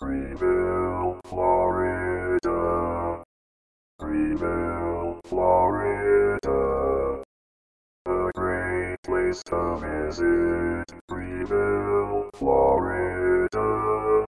Greenville, Florida. Greenville, Florida. A great place to visit.